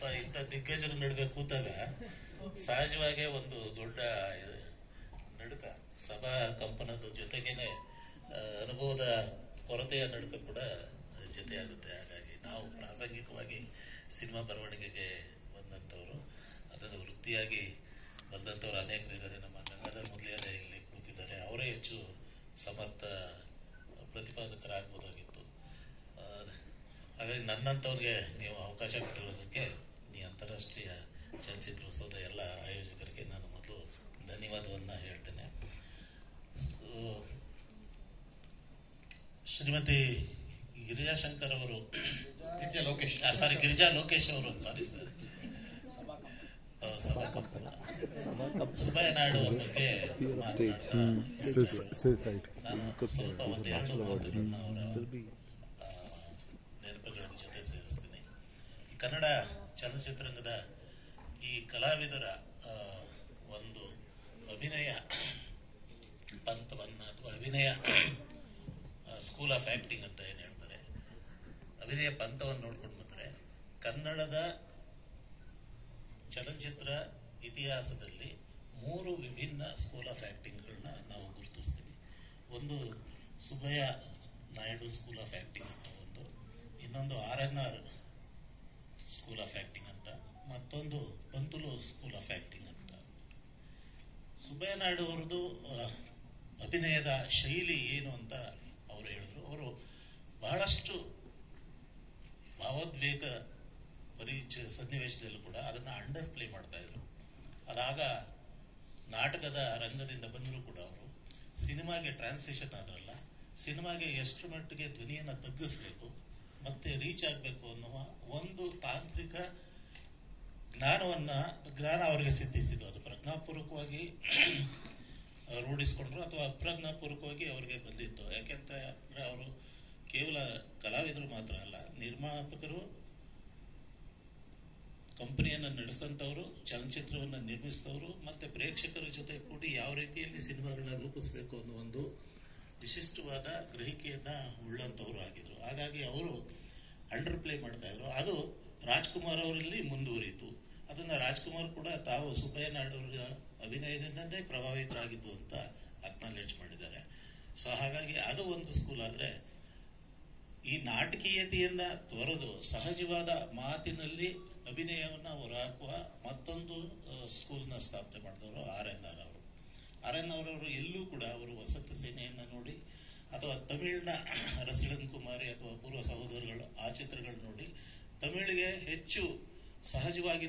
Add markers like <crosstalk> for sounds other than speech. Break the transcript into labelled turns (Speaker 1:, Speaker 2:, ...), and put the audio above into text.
Speaker 1: ಪಾಪ ಇಂಥ ದಿಗ್ಗಜರು ನಡುವೆ ಕೂತಾಗ ಸಹಜವಾಗೇ ಒಂದು ದೊಡ್ಡ ನಡುಕ. ಸಭಾ ಕಂಪನದ ಜೊತೆಗೇನೆ ಅನುಭವದ ಕೊರತೆಯ ನಡುಕ ಕೂಡ ಜೊತೆಯಾಗುತ್ತೆ. ಹಾಗಾಗಿ ನಾವು ಪ್ರಾಸಂಗಿಕವಾಗಿ ಸಿನಿಮಾ ಬರವಣಿಗೆಗೆ ಬಂದಂಥವರು, ಅದನ್ನು ವೃತ್ತಿಯಾಗಿ ಬಂದಂಥವ್ರು ಅನೇಕರಿದ್ದಾರೆ ನಮ್ಮ ಗಂಗಾಧರ್ ಮೊದಲೇ ಇಲ್ಲಿ ಕೂತಿದ್ದಾರೆ. ಅವರೇ ಹೆಚ್ಚು ಸಮರ್ಥ ಪ್ರತಿಪಾದಕರಾಗ್ಬೋದಾಗಿತ್ತು. ಹಾಗಾಗಿ ನನ್ನಂಥವ್ರಿಗೆ ನೀವು ಅವಕಾಶ ಕೊಟ್ಟಿರೋದಕ್ಕೆ ಅಂತಾರಾಷ್ಟ್ರೀಯ ಚಲನಚಿತ್ರೋತ್ಸವದ ಎಲ್ಲ ಆಯೋಜಕರಿಗೆ ನಾನು ಮೊದಲು ಧನ್ಯವಾದವನ್ನು ಹೇಳ್ತೇನೆ. ಸೊ, ಶ್ರೀಮತಿ ಗಿರಿಜಾಶಂಕರ್ ಅವರು
Speaker 2: ಗಿರಿಜಾ ಲೋಕೇಶ್.
Speaker 1: ಸಾರಿ ಗಿರಿಜಾ ಲೋಕೇಶ್ ಅವರು ಸಾರಿ ಸರ್ ಸಭಾ ಕಂಪನ ಸುಬ್ಬಯ್ಯ ನಾಯ್ಡು ಅವ್ರ ಬಗ್ಗೆ ನಾನು ಸ್ವಲ್ಪ ಒಂದು ಎರಡು ಮಾತುಗಳನ್ನ ಅವರ ನೆನಪುಗಳ ಜೊತೆ ಸೇರಿಸ್ತೀನಿ. ಕನ್ನಡ ಚಲನಚಿತ್ರರಂಗದ ಈ ಕಲಾವಿದರ ಒಂದು ಅಭಿನಯ, ಪಂಥವನ್ನು ಅಥವಾ ಅಭಿನಯ ಸ್ಕೂಲ್ ಆಫ್ ಆಕ್ಟಿಂಗ್ ಅಂತ ಏನು ಹೇಳ್ತಾರೆ, ಅಭಿನಯ ಪಂಥವನ್ನು ನೋಡ್ಕೊಂಡು ಬಂದರೆ ಕನ್ನಡದ ಚಲನಚಿತ್ರ ಇತಿಹಾಸದಲ್ಲಿ ಮೂರು ವಿಭಿನ್ನ ಸ್ಕೂಲ್ ಆಫ್ ಆಕ್ಟಿಂಗ್ಗಳನ್ನ ನಾವು ಗುರುತಿಸ್ತೀವಿ. ಒಂದು Subbaiah Naidu school of acting ಅಂತ ಒಂದು, ಇನ್ನೊಂದು R N R school of acting ಅಂತ, ಮತ್ತೊಂದು ಪಂತುಲು ಸ್ಕೂಲ್ ಆಫ್ ಆಕ್ಟಿಂಗ್ ಅಂತ. ಸುಬ್ಬಯ್ಯ ನಾಯ್ಡು ಅವರದು ಅಭಿನಯದ ಶೈಲಿ ಏನು ಅಂತ ಅವರು ಹೇಳಿದ್ರು. ಅವರು ಬಹಳಷ್ಟು ಭಾವೋದ್ವೇಗ ಪರಿಚಯ ಸನ್ನಿವೇಶದಲ್ಲೂ ಕೂಡ ಅದನ್ನ ಅಂಡರ್ ಪ್ಲೇ ಮಾಡ್ತಾ ಇದ್ರು. ಅದಾಗ ನಾಟಕದ ರಂಗದಿಂದ ಬಂದರೂ ಕೂಡ ಅವರು. ಸಿನಿಮಾಗೆ ಟ್ರಾನ್ಸ್ಲೇಷನ್ ಆದ್ರಲ್ಲ, ಸಿನಿಮಾಗೆ ಎಷ್ಟು ಮಟ್ಟಿಗೆ ಧ್ವನಿಯನ್ನು ತಗ್ಗಿಸ್ಬೇಕು, ಮತ್ತೆ ರೀಚ್ ಆಗಬೇಕು ಅನ್ನುವ ಒಂದು ತಾಂತ್ರಿಕ ಜ್ಞಾನವನ್ನು, ಜ್ಞಾನ ಅವರಿಗೆ ಸಿದ್ಧಿಸಿದ್ದು ಅದು. ಪ್ರಜ್ಞಾಪೂರ್ವಕವಾಗಿ ರೂಢಿಸ್ಕೊಂಡ್ರು ಅಥವಾ ಅಪ್ರಜ್ಞಾಪೂರ್ವಕವಾಗಿ ಅವರಿಗೆ ಬಂದಿತ್ತು. ಯಾಕೆಂತ ಅವರು ಕೇವಲ ಕಲಾವಿದರು ಮಾತ್ರ ಅಲ್ಲ, ನಿರ್ಮಾಪಕರು, ಕಂಪನಿಯನ್ನು ನಡೆಸಿದಂಥವ್ರು ಚಲನಚಿತ್ರವನ್ನು ನಿರ್ಮಿಸಿದವರು ಮತ್ತು ಪ್ರೇಕ್ಷಕರ ಜೊತೆ ಕೂಡಿ ಯಾವ ರೀತಿಯಲ್ಲಿ ಸಿನಿಮಾಗಳನ್ನ ರೂಪಿಸಬೇಕು ಅನ್ನೋ ಒಂದು ವಿಶಿಷ್ಟವಾದ ಗ್ರಹಿಕೆಯನ್ನು ಉಳ್ಳಂಥವ್ರು ಆಗಿದ್ರು. ಹಾಗಾಗಿ ಅವರು ಅಂಡರ್ ಪ್ಲೇ ಮಾಡ್ತಾಯಿದ್ರು ಅದು ರಾಜ್ಕುಮಾರ್ ಅವರಲ್ಲಿ ಮುಂದುವರಿತು ಅದನ್ನ ರಾಜ್ಕುಮಾರ್ ಕೂಡ ತಾವು ಸುಬ್ಬಯ್ಯ ನಾಯ್ಡು ಅವರ ಅಭಿನಯದಿಂದಲೇ ಪ್ರಭಾವಿತರಾಗಿದ್ದು ಅಂತ ಅಕ್ನಾಲೇಜ್ ಮಾಡಿದ್ದಾರೆ. ಸೊ ಹಾಗಾಗಿ ಅದು ಒಂದು ಸ್ಕೂಲ್ ಆದ್ರೆ, ಈ ನಾಟಕೀಯತೆಯನ್ನ ತೊರೆದು ಸಹಜವಾದ ಮಾತಿನಲ್ಲಿ ಅಭಿನಯವನ್ನ ಹಾಕುವ ಮತ್ತೊಂದು ಸ್ಕೂಲ್ನ ಸ್ಥಾಪನೆ ಮಾಡಿದವರು ಆರ್ ಎನ್ ಆರ್ ಅವರು. ಆರ್ ಎನ್ ಆರ್ ಎಲ್ಲೂ ಕೂಡ ಅವರು ವಸತಿ ಸೇನೆಯನ್ನ ನೋಡಿ, ಅಥವಾ ತಮಿಳಿನ <clears throat> ರಸಿಳನ್ ಕುಮಾರಿ ಅಥವಾ ಪೂರ್ವ ಸಹೋದರಗಳು ಆ ಚಿತ್ರಗಳು ನೋಡಿ ತಮಿಳಿಗೆ ಹೆಚ್ಚು ಸಹಜವಾಗಿ